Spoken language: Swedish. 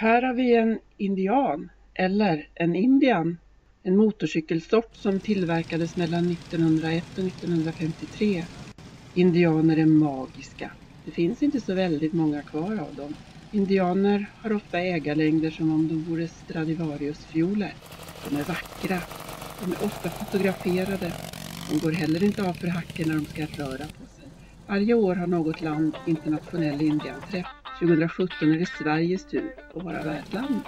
Här har vi en indian, eller en indian, en motorcykelsort som tillverkades mellan 1901 och 1953. Indianer är magiska. Det finns inte så väldigt många kvar av dem. Indianer har ofta ägarlängder som om de vore Stradivarius-fioler. De är vackra. De är ofta fotograferade. De går heller inte av för hacken när de ska röra på sig. Varje år har något land internationell indianträff. 2017 är det Sveriges tur att vara värdland.